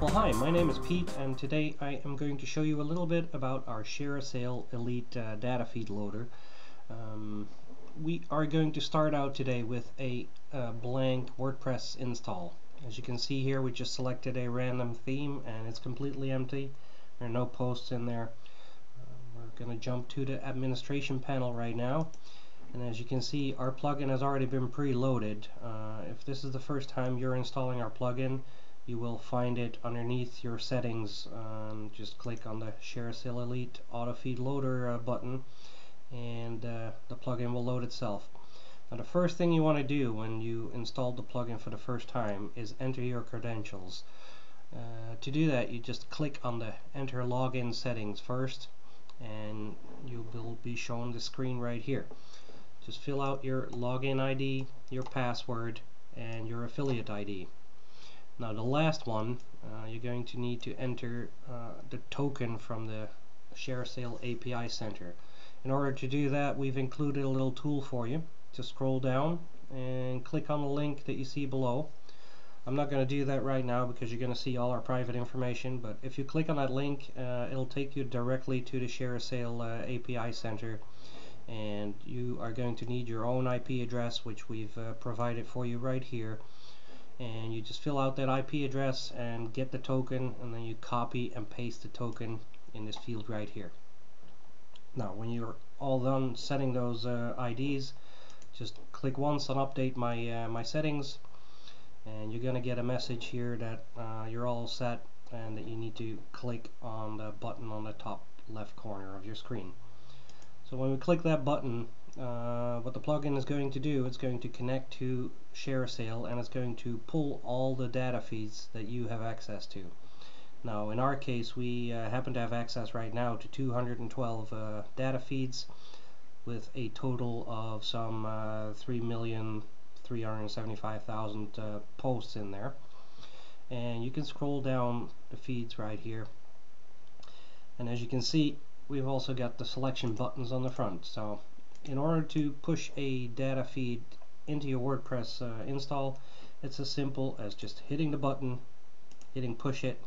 Well, hi, my name is Pete, and today I am going to show you a little bit about our ShareASale Elite uh, data feed loader. Um, we are going to start out today with a uh, blank WordPress install. As you can see here, we just selected a random theme, and it's completely empty. There are no posts in there. Uh, we're going to jump to the administration panel right now. And as you can see, our plugin has already been preloaded. Uh, if this is the first time you're installing our plugin, you will find it underneath your settings. Um, just click on the ShareASale Elite Auto Feed Loader uh, button and uh, the plugin will load itself. Now the first thing you want to do when you install the plugin for the first time is enter your credentials. Uh, to do that you just click on the enter login settings first and you will be shown the screen right here. Just fill out your login ID, your password, and your affiliate ID. Now the last one, uh, you're going to need to enter uh, the token from the ShareSale API Center. In order to do that, we've included a little tool for you. Just scroll down and click on the link that you see below. I'm not going to do that right now because you're going to see all our private information, but if you click on that link, uh, it'll take you directly to the ShareSale uh, API Center and you are going to need your own IP address which we've uh, provided for you right here. And you just fill out that IP address and get the token and then you copy and paste the token in this field right here. Now when you're all done setting those uh, IDs just click once on update my uh, my settings. And you're gonna get a message here that uh, you're all set and that you need to click on the button on the top left corner of your screen so when we click that button uh, what the plugin is going to do, it's going to connect to ShareASale and it's going to pull all the data feeds that you have access to. Now in our case we uh, happen to have access right now to 212 uh, data feeds with a total of some uh, 3,375,000 uh, posts in there. And you can scroll down the feeds right here. And as you can see, we've also got the selection buttons on the front. So in order to push a data feed into your WordPress uh, install it's as simple as just hitting the button hitting push it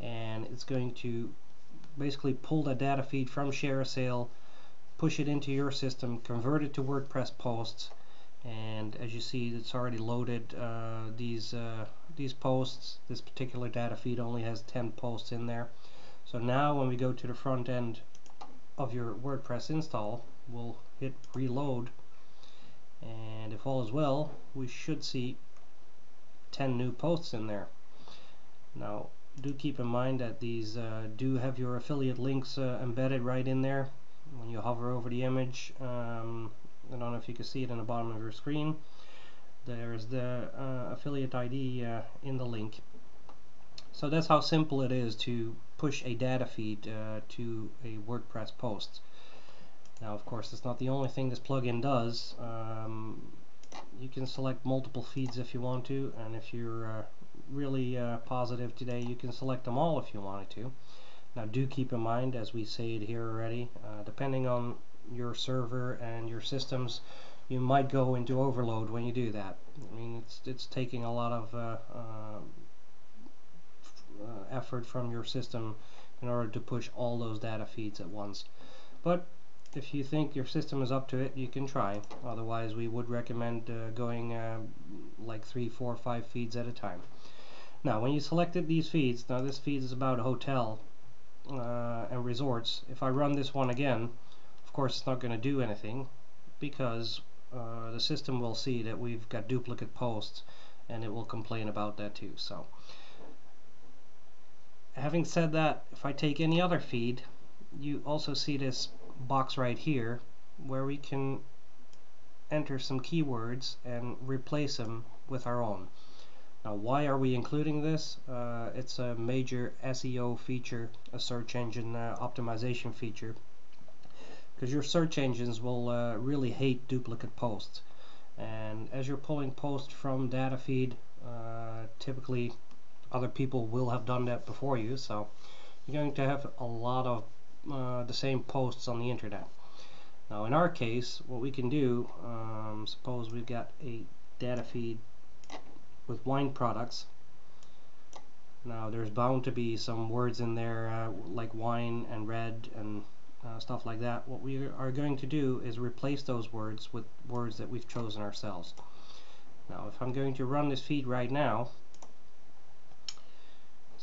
and it's going to basically pull the data feed from ShareASale push it into your system convert it to WordPress posts and as you see it's already loaded uh, these uh, these posts this particular data feed only has 10 posts in there so now when we go to the front end of your WordPress install we'll hit reload. And if all is well we should see 10 new posts in there. Now do keep in mind that these uh, do have your affiliate links uh, embedded right in there. When you hover over the image um, I don't know if you can see it in the bottom of your screen there's the uh, affiliate ID uh, in the link. So that's how simple it is to push a data feed uh, to a WordPress post now of course it's not the only thing this plugin does. Um, you can select multiple feeds if you want to and if you're uh, really uh, positive today you can select them all if you wanted to. Now do keep in mind as we say it here already uh, depending on your server and your systems you might go into overload when you do that. I mean it's it's taking a lot of uh, effort from your system in order to push all those data feeds at once. But if you think your system is up to it you can try. Otherwise we would recommend uh, going uh, like three four five feeds at a time. Now when you selected these feeds now this feed is about a hotel uh, and resorts. If I run this one again of course it's not going to do anything because uh, the system will see that we've got duplicate posts and it will complain about that too. So having said that if I take any other feed you also see this box right here where we can enter some keywords and replace them with our own. Now why are we including this? Uh, it's a major SEO feature, a search engine uh, optimization feature because your search engines will uh, really hate duplicate posts and as you're pulling posts from data feed uh, typically other people will have done that before you so you're going to have a lot of uh, the same posts on the internet. Now in our case, what we can do, um, suppose we've got a data feed with wine products. Now there's bound to be some words in there uh, like wine and red and uh, stuff like that. What we are going to do is replace those words with words that we've chosen ourselves. Now if I'm going to run this feed right now,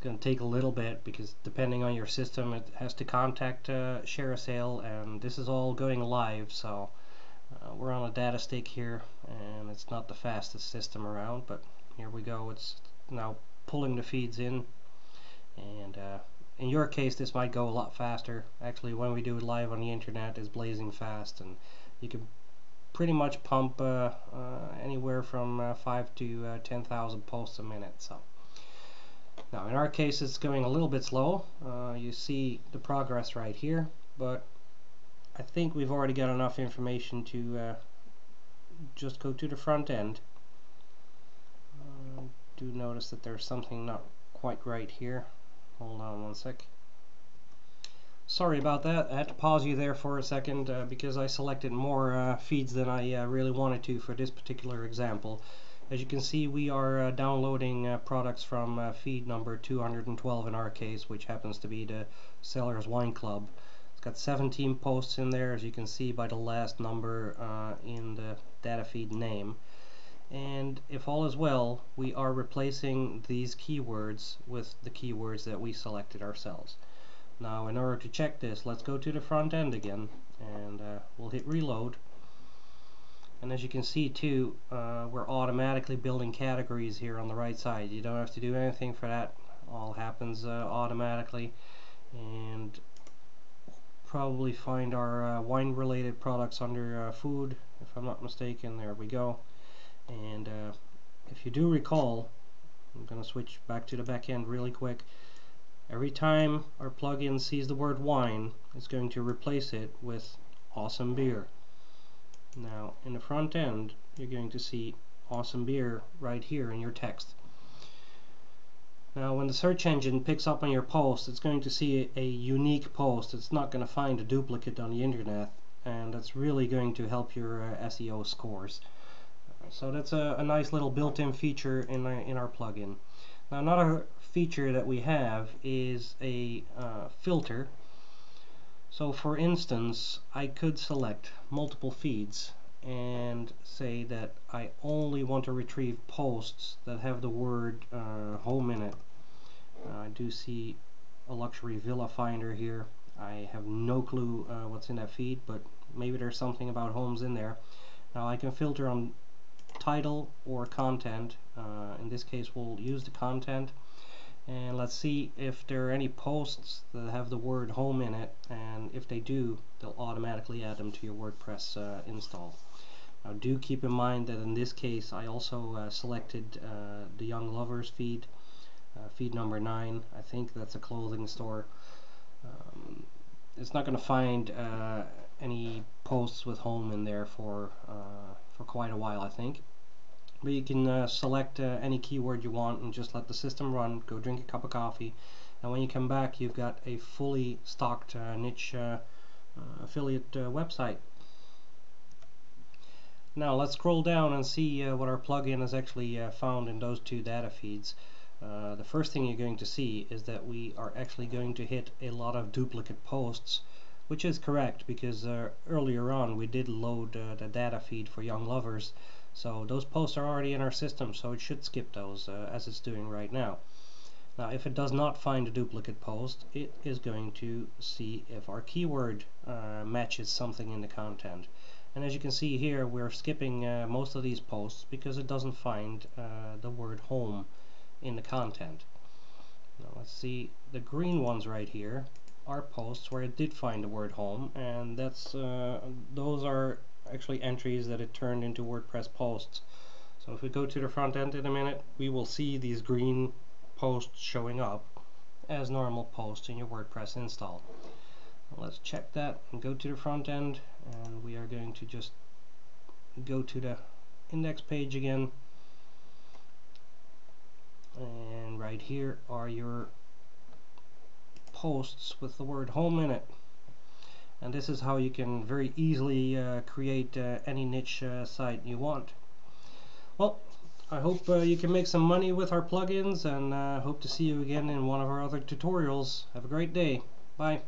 it's going to take a little bit because depending on your system it has to contact uh, ShareASale and this is all going live so uh, we're on a data stick here and it's not the fastest system around but here we go. It's now pulling the feeds in and uh, in your case this might go a lot faster. Actually when we do it live on the internet it's blazing fast and you can pretty much pump uh, uh, anywhere from uh, 5 to uh, 10,000 posts a minute so now in our case it's going a little bit slow uh, you see the progress right here but I think we've already got enough information to uh, just go to the front end do notice that there's something not quite right here. Hold on one sec. Sorry about that. I had to pause you there for a second uh, because I selected more uh, feeds than I uh, really wanted to for this particular example. As you can see, we are uh, downloading uh, products from uh, feed number 212 in our case, which happens to be the Cellars Wine Club. It's got 17 posts in there, as you can see by the last number in the data feed name. And if all is well we are replacing these keywords with the keywords that we selected ourselves. Now in order to check this let's go to the front end again and uh, we'll hit reload and as you can see too uh, we're automatically building categories here on the right side. You don't have to do anything for that. All happens uh, automatically. And probably find our uh, wine related products under uh, food if I'm not mistaken. There we go. And uh, if you do recall I'm gonna switch back to the back end really quick. Every time our plugin sees the word wine it's going to replace it with awesome beer now in the front end you're going to see awesome beer right here in your text now when the search engine picks up on your post it's going to see a, unique post it's not going to find a duplicate on the internet and that's really going to help your uh, SEO scores so that's a, a nice little built-in feature in our, in our plugin. Now another feature that we have is a uh, filter. So for instance, I could select multiple feeds and say that I only want to retrieve posts that have the word uh, home in it. Uh, I do see a luxury villa finder here. I have no clue uh, what's in that feed, but maybe there's something about homes in there. Now I can filter on title or content. Uh, in this case we'll use the content and let's see if there are any posts that have the word home in it and if they do they'll automatically add them to your WordPress uh, install. Now do keep in mind that in this case I also uh, selected uh, the Young Lovers feed, uh, feed number 9. I think that's a clothing store. Um, it's not going to find uh, any posts with home in there for for quite a while I think but you can uh, select uh, any keyword you want and just let the system run. Go drink a cup of coffee. And when you come back you've got a fully stocked uh, niche uh, uh, affiliate uh, website. Now let's scroll down and see what our plugin has actually found in those two data feeds. The first thing you're going to see is that we are actually going to hit a lot of duplicate posts which is correct because earlier on we did load the data feed for young lovers so those posts are already in our system, so it should skip those uh, as it's doing right now. Now if it does not find a duplicate post, it is going to see if our keyword uh, matches something in the content. And as you can see here, we're skipping uh, most of these posts because it doesn't find uh, the word home in the content. Now let's see the green ones right here are posts where it did find the word home and that's uh, those are actually entries that it turned into WordPress posts. So if we go to the front end in a minute, we will see these green posts showing up as normal posts in your WordPress install. Let's check that and go to the front end and we are going to just go to the index page again and right here are your posts with the word home in it and this is how you can very easily uh, create uh, any niche uh, site you want. well, I hope uh, you can make some money with our plugins and uh, hope to see you again in one of our other tutorials. Have a great day. Bye.